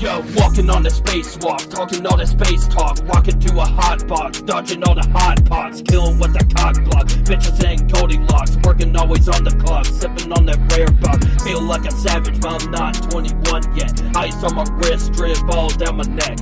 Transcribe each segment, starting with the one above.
Yo, walking on the spacewalk, talking all the space talk, walking to a hot box, dodging all the hot pots, killing with the cock block, bitches ain't Goldilocks, working always on the clock, sipping on that rare buck, feel like a savage, but I'm not 21 yet, ice on my wrist, drip all down my neck,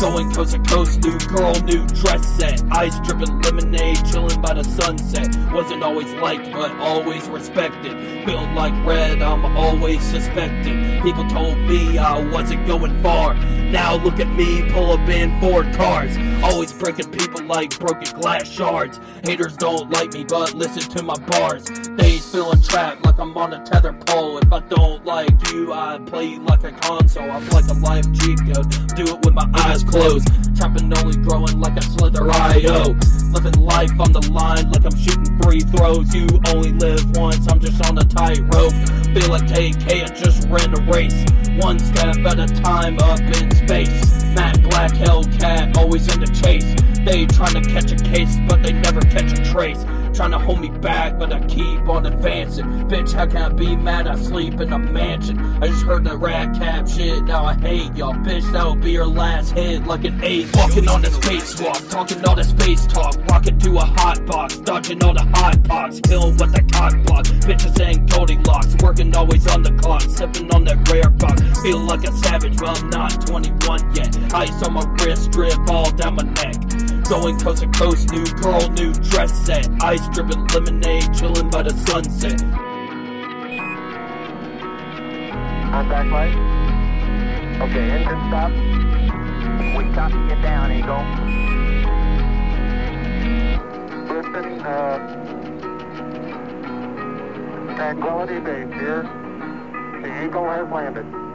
going coast to coast, new girl, new dress set, ice dripping lemonade, chilling by the sunset, wasn't always liked, but always respected, feeling like red, I'm always suspected, people told me I wasn't going far. Now look at me, pull up in Ford cars. Always breaking people like broken glass shards. Haters don't like me, but listen to my bars. Days feeling trapped like I'm on a tether pole. If I don't like you, I play like a console. I'm like a live G code. Do it with my eyes closed. Trapping only growing like a slither IO. Living life on the line like I'm shooting free throws. You only live once, I'm just on a tightrope. Feel like TK, I just ran a race. One step at a time up in space. matte Black Hellcat, always in the chase. They trying to catch a case, but they never catch a trace. Trying to hold me back, but I keep on advancing. Bitch, how can I be mad? I sleep in a mansion. I just heard the rat cap shit, now I hate y'all. Bitch, that'll be your last hit like an eight. Walking on the spacewalk, talking all the space talk. Walking to a hot box, dodging all the hot pots. Killing with the cock block. Bitches ain't Goldilocks, working always on the clock. Sipping on that rare buck. Feel like a savage, but I'm not 21 yet. Ice on my wrist, drip all down my neck. Going coast to coast, new girl, new dress set. Ice dripping lemonade, chilling by the sunset. Contact light. Okay, engine stop. We copy you down, Eagle. Listen, uh, Tranquility Base here. The Eagle has landed.